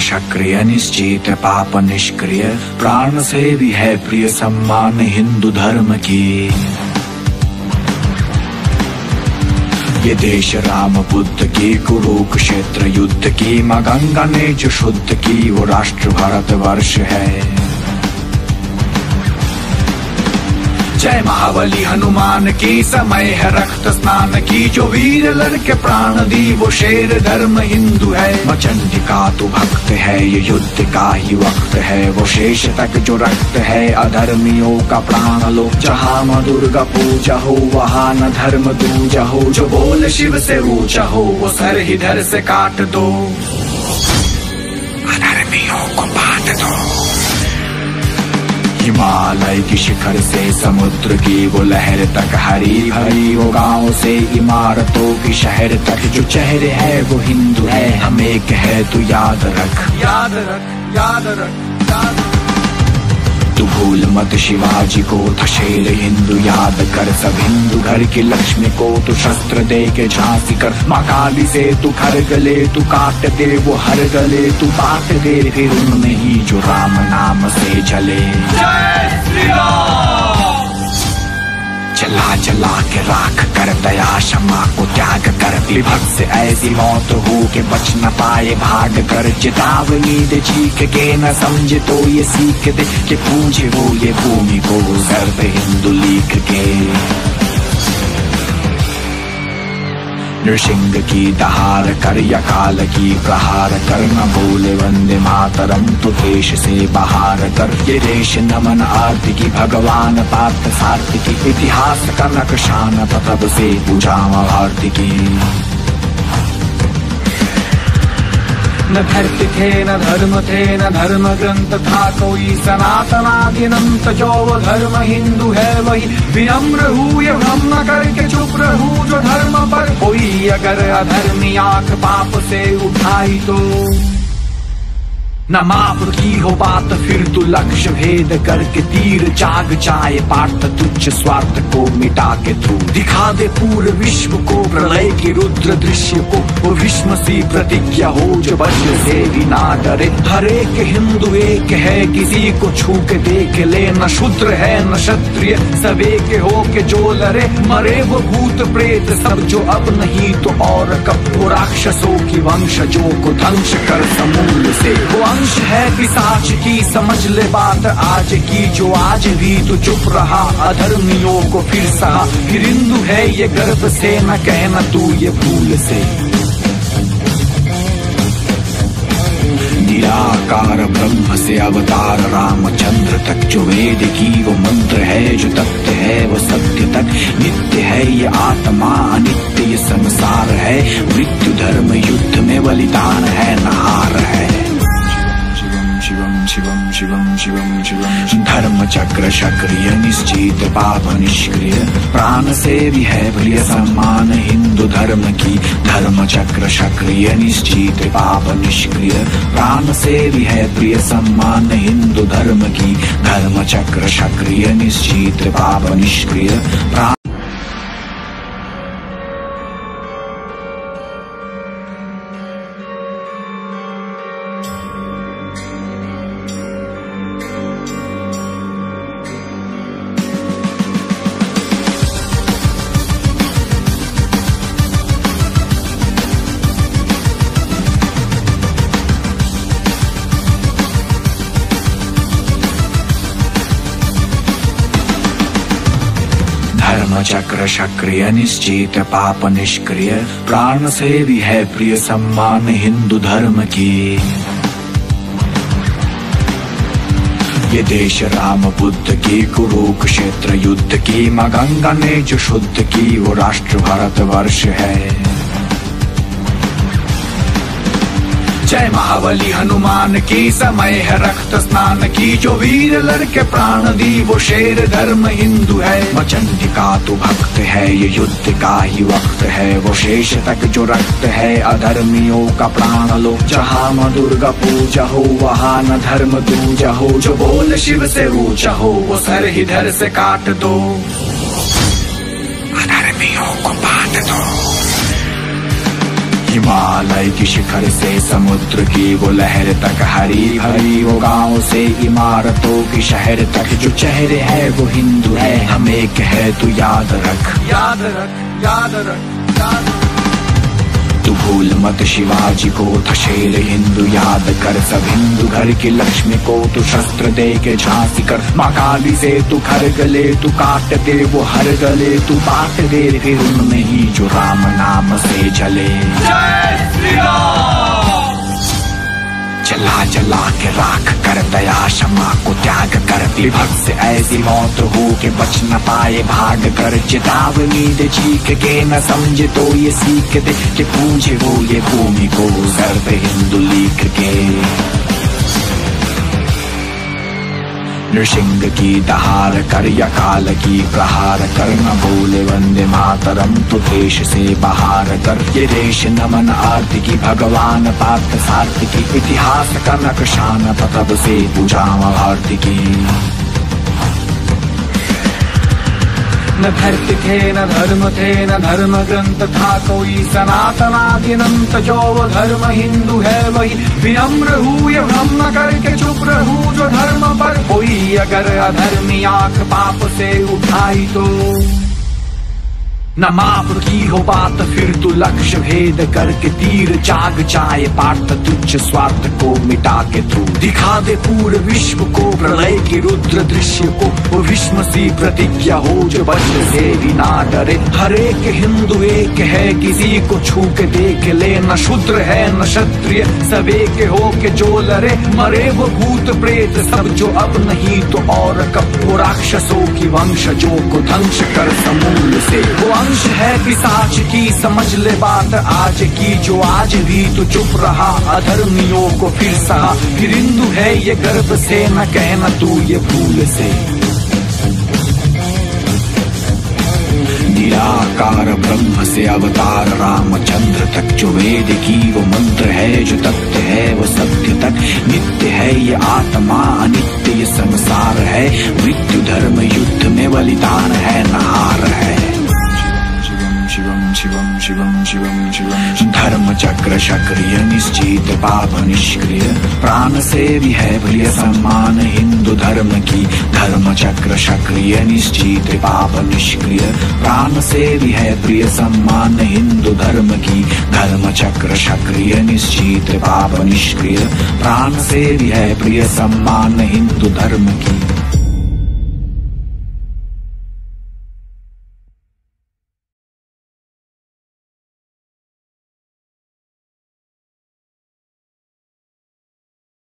सक्रिय निश्चित पाप निष्क्रिय प्राण से भी है प्रिय सम्मान हिंदू धर्म की। ये देश राम बुद्ध की कुरुक्षेत्र युद्ध की माँ गंगा ने जो शुद्ध की, वो राष्ट्र भारत वर्ष है। जय महाबली हनुमान की समय है रक्त स्नान की। जो वीर लड़के प्राण दी, वो शेर धर्म हिंदू है। मचंडिका तू भक्त है, ये युद्ध का ही वक्त है। वो शेष तक जो रक्त है, अधर्मियों का प्राण लो। जहाँ माँ दुर्गा पूजा हो, वहाँ न धर्म दूजा हो। जो बोल शिव से ऊँचा हो, वो सर ही धर से काट दो। हिमालय की शिखर से समुद्र की वो लहर तक हरी भरी वो गाँव से इमारतों की शहर तक जो चेहरे है वो हिंदू है। हमें कह तू याद रख। याद रख याद रख। तू भूल मत शिवाजी को था शेर हिंदू याद कर। सब हिंदू घर की लक्ष्मी को तू शस्त्र दे के झांसी कर। माँ काली से तू खर गले, तू काट दे वो हर गले, तू बात दे फिर उनमें ही जो राम नाम से चले जय श्री चला चला के राख कर दया, क्षमा को त्याग कर। विभक्त से ऐसी मौत हो के बच न पाए भाग कर। चेतावनी दे चीख के न समझे तो ये सीख दे के पूछे वो ये भूमि को सर्द हिंदू लिख के। नृसिंह की दहार कर या काल की प्रहार कर न भूले वंदे मातरम तो देश से बाहर कर। ये देश नमन आरती की भगवान पार्थ सार्थ की इतिहास का नकशान तब से पूजा भारती की न धरती थे, न धर्म थे, न धर्म ग्रंथ था कोई। सनातनादिनंत जो वो धर्म हिंदू है वही। विनम्र हूँ ये न करके चुप रहूँ अगर अधर्मी आँख पाप से उठाई तो न माप की हो बात, फिर तू लक्ष्य भेद करके तीर चाग चाहे पार्थ, तुच्छ स्वार्थ को मिटा के तू। दिखा दे पूरे विश्व को प्रलय के रुद्र दृश्य को विश्व सी प्रतिज्ञा हो जो वज्र से भी ना डरे। हर एक हिंदू एक है, किसी को छू के देख ले, न शूद्र है, न क्षत्रिय, सब एक हो के जो लड़े। मरे वो भूत प्रेत, सब जो अब नहीं तो और कब वो जो वंशजों को ध्वंस कर समूल से। वो अंश है पिसाच की समझ ले बात आज की, जो आज भी तू चुप रहा, अधर्मियों को फिर सहा। फिर हिंदू है ये गर्भ से, न कहना तू ये भूल से। से अवतार रामचंद्र तक, जो वेद की वो मंत्र है, जो तत्व है, वो सत्य तक। नित्य है ये आत्मा अनित्य ये संसार है। मृत्यु धर्म युद्ध में बलिदान है नहार शिवम शिवम शिवम धर्म चक्र सक्रिय निश्चित पाप निष्क्रिय। प्राण से भी है प्रिय सम्मान, हिंदू धर्म की। धर्म चक्र सक्रिय निश्चित पाप निष्क्रिय। प्राण से भी है प्रिय सम्मान, हिंदू धर्म की। धर्म चक्र सक्रिय निश्चित पाप निष्क्रिय। प्राण चक्र सक्रिय निश्चित पाप निष्क्रिय प्राण से भी है प्रिय सम्मान हिंदू धर्म की। ये देश राम बुद्ध की कुरुक्षेत्र युद्ध की, मगंगा गंगा ने जो शुद्ध की, वो राष्ट्र भारत वर्ष है। जय महाबली हनुमान की समय है रक्त स्नान की। जो वीर लड़के प्राण दी, वो शेर धर्म हिंदू है। मचंडिका तू भक्त है, ये युद्ध का ही वक्त है। वो शेष तक जो रक्त है, अधर्मियों का प्राण लो। जहाँ माँ दुर्गा पूजा हो, वहाँ न धर्म दूजा हो। जो बोल शिव से ऊँचा हो, वो सर ही धर से काट दो। हिमालय की शिखर से समुद्र की वो लहर तक हरी हरी वो गाँव से इमारतों की शहर तक जो चेहरे है वो हिंदू है। हम एक है तू याद रख। याद रख याद रख याद रख। तू भूल मत शिवाजी को था हिंदू याद कर। सब हिंदू घर की लक्ष्मी को तू शस्त्र दे के झांसी कर। माँ काली से तू खर गले, तू काट दे वो हर गले, तू बात दे फिर उनमें ही जो राम नाम से जले। जय श्री राम। जला जला के राख कर दया, क्षमा को त्याग कर। विभक्त ऐसी मौत हो के बच न पाए, भाग कर। चेतावनी दे चीख के न समझे तो ये सीख दे कि पूछे वो ये भूमि को सर्व हिंदू लिख के। नृसिंह की दहार कर या काल की प्रहार कर, न बोले वंदे मातरम तो देश से बाहर कर देश नमन आरती की भगवान पार्थ की इतिहास का नकशान तब से पूजा भारती की न धरती थे, न धर्म थे, न धर्म ग्रंथ था कोई सनातनादिनंत जो वो धर्म हिंदू है वही। विनम्र ये न करके चुप रहू, जो धर्म पर कोई अगर अधर्मी आँख पाप से उठाई तो। न माप की हो बात, फिर तू लक्ष्य भेद करके तीर चाग चाहे पार्थ, तुच्छ स्वार्थ को मिटा के तू। दिखा दे पूरे विश्व को प्रलय की रुद्र दृश्य को विश्व सी प्रतिज्ञा हो जो वज्र से भी ना डरे। हर एक हिंदू एक है, किसी को छू के देख ले, न शूद्र है, न क्षत्रिय, सब एक हो के जो लड़े। मरे वो भूत प्रेत, सब जो अब नहीं तो और कब? वो राक्षसों की वंश, जो को ध्वंस कर समूल से। वो अंश है पिसाच की, समझ ले बात आज की, जो आज भी तो चुप रहा, अधर्मियों को फिर सहा। फिर हिंदू है ये गर्व से, न कहना तू ये भूल से। निराकार ब्रह्म से अवतार रामचंद्र तक, जो वेद की वो मंत्र है, जो तथ्य है, वो सत्य तक। नित्य है ये आत्मा, अनित्य ये संसार है। मृत्यु धर्म युद्ध में बलिदान है नहार शिवम शिवम शिवम शिवम धर्म चक्र सक्रिय निश्चित पाप निष्क्रिय। प्राण से भी है प्रिय सम्मान, हिंदू धर्म की धर्म चक्र सक्रिय निश्चित पाप निष्क्रिय। प्राण से भी है प्रिय सम्मान, हिंदू धर्म की धर्म चक्र सक्रिय निश्चित पाप निष्क्रिय। प्राण से भी है प्रिय सम्मान, हिंदू धर्म की